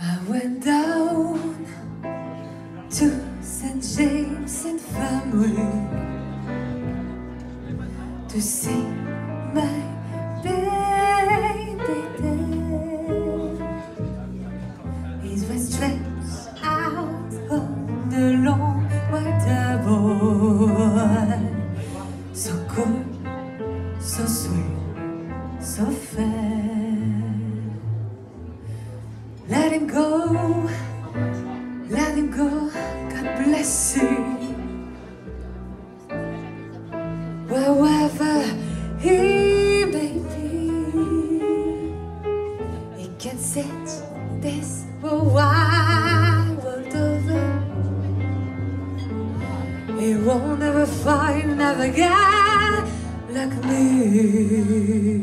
I went down to St. James Infirmary to see my baby there. He was stretched out on the long white table, so cool, so sweet, so fair. Him go, let him go, God bless him. Wherever he may be, he can set this wide world over. He won't ever find another guy like me.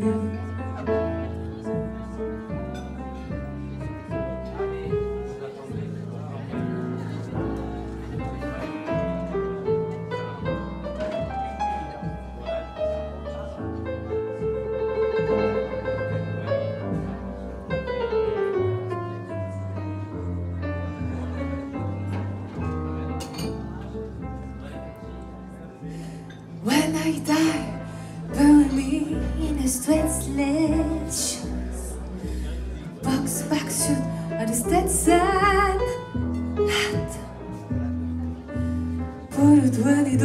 I die, bury me in a straight sledge. Box back suit and a Stetson hat. Put a twenty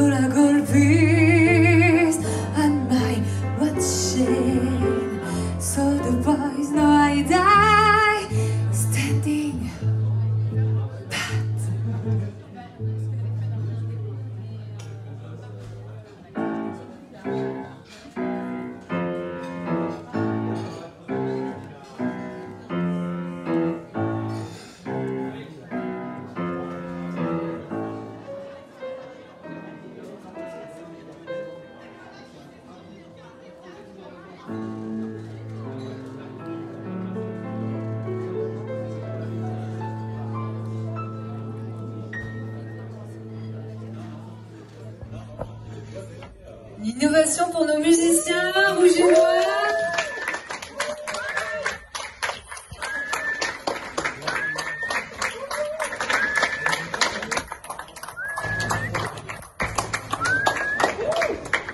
Une innovation pour nos musiciens, rouge et.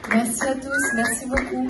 Merci à tous, merci beaucoup.